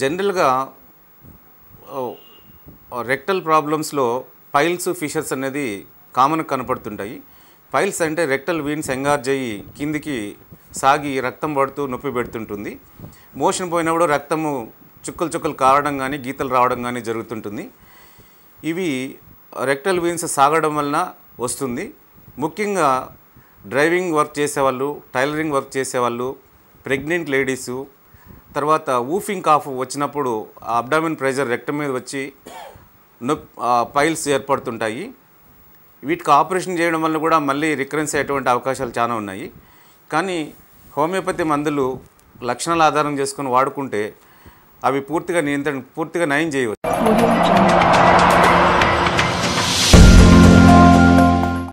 జనరల్గా రెక్టల్ ప్రాబ్లమ్స్లో piles fissures అనేది కామన్ కనపడుతుంటాయి. పైల్స్ అంటే రెక్టల్ వీన్స్ ఎంగార్జ్ అయ్యి కిందికి సాగి రక్తం పడుతూ నొప్పి పెడుతుంటుంది. మోషన్ పోయినప్పుడు రక్తము చుక్కలు చుక్కలు కారడం కానీ గీతలు రావడం కానీ జరుగుతుంటుంది. ఇవి రెక్టల్ వీన్స్ సాగడం వలన వస్తుంది. ముఖ్యంగా డ్రైవింగ్ వర్క్ చేసేవాళ్ళు టైలరింగ్ వర్క్ చేసేవాళ్ళు ప్రెగ్నెంట్ లేడీసు తర్వాత ఊఫింగ్ కాఫ్ వచ్చినప్పుడు అబ్డామిన్ ప్రెషర్ రెక్టం మీద వచ్చి నొప్పి పైల్స్ ఏర్పడుతుంటాయి. వీటికి ఆపరేషన్ చేయడం వల్ల కూడా మళ్ళీ రికరెన్స్ అయ్యేటువంటి అవకాశాలు చాలా ఉన్నాయి. కానీ హోమియోపతి మందులు లక్షణాల ఆధారం చేసుకొని వాడుకుంటే అవి పూర్తిగా నియంత్రణ పూర్తిగా నయం చేయవచ్చు.